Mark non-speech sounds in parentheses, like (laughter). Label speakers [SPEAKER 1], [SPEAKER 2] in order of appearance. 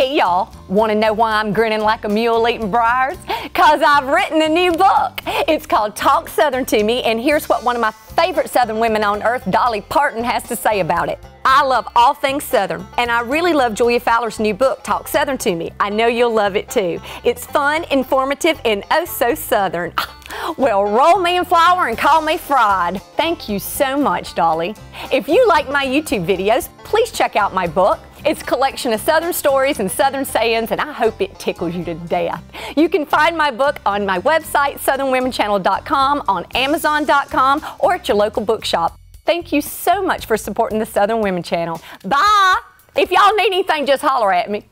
[SPEAKER 1] Hey y'all, want to know why I'm grinning like a mule eating briars? Cause I've written a new book. It's called Talk Southern to Me, and here's what one of my favorite Southern women on earth, Dolly Parton, has to say about it. I love all things Southern, and I really love Julia Fowler's new book, Talk Southern to Me. I know you'll love it too. It's fun, informative, and oh so Southern. (laughs) Well, roll me in flour and call me fried. Thank you so much, Dolly. If you like my YouTube videos, please check out my book. It's a collection of Southern stories and Southern sayings, and I hope it tickles you to death. You can find my book on my website, southernwomenchannel.com, on amazon.com, or at your local bookshop. Thank you so much for supporting the Southern Women Channel. Bye! If y'all need anything, just holler at me.